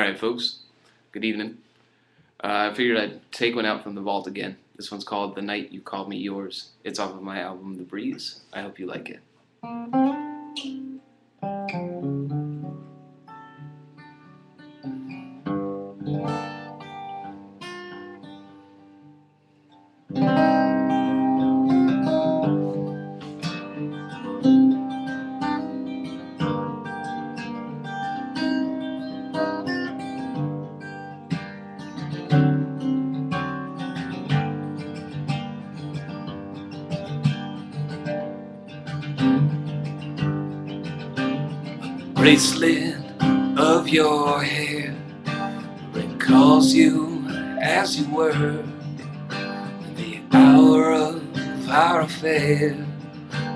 Alright, folks. Good evening. Uh, I figured I'd take one out from the vault again. This one's called The Night You Called Me Yours. It's off of my album The Breeze. I hope you like it. Bracelet of your hair recalls you as you were. The hour of our affair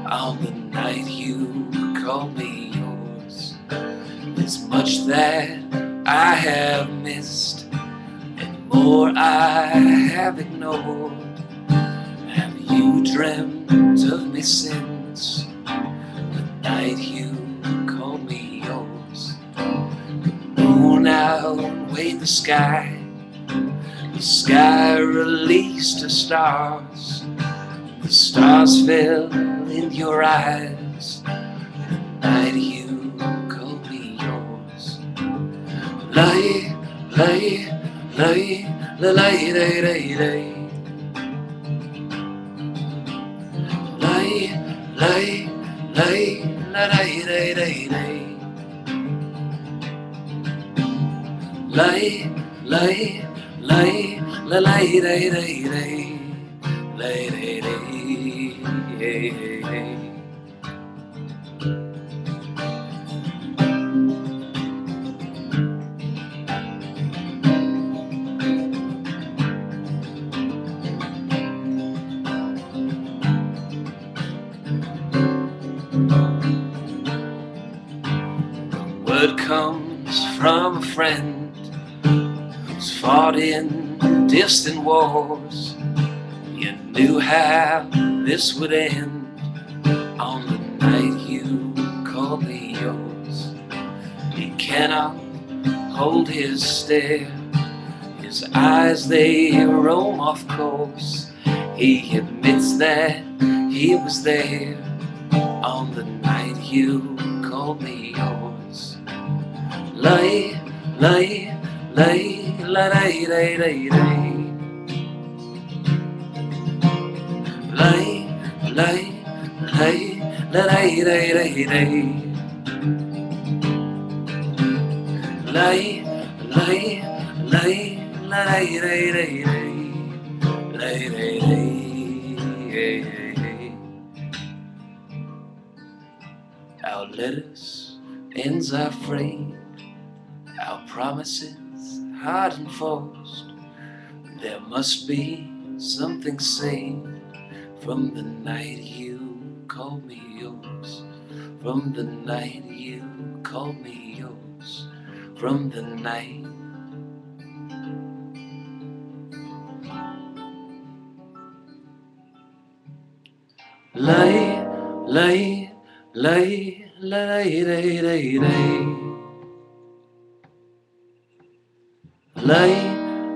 on the night you called me yours. There's much that I have missed and more I have ignored. Have you dreamt of me since the night you now and the sky. The sky released the stars. The stars fell in your eyes. The night you called me yours. Lay, lay, lay, lay, lay, lay, lay, lay. Lay, lay, lay, lay, lay, lay, lay. Lay lay lay lay lay lay lay lay lay lay lay Word comes from a friend fought in distant wars. You knew how this would end on the night you called me yours. He cannot hold his stare, his eyes they roam off course. He admits that he was there on the night you called me yours. Lay, lay, lay, la ray ray ray ray. Lay lay lay la ray ray ray ray. Lay lay lay la our letters ends are free our promises hard and enforced. There must be something saved from the night you called me yours. From the night you called me yours. From the night. Lay, lay, lay, lay, lay, lay, lay. Lay,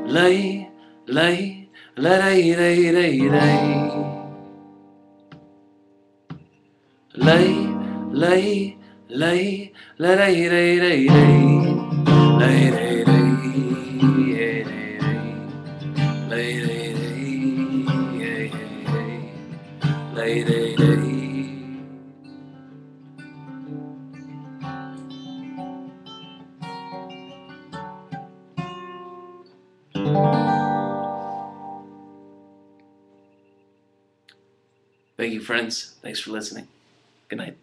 lay, lay, lay, lay, lay, lay. Lay, lay, lay, lay, lay, lay, lay, lay. Lay, lay, lay, hey, lay, lay. Lay, lay, lay, hey, hey, hey. Lay, lay, lay. Thank you, friends. Thanks for listening. Good night.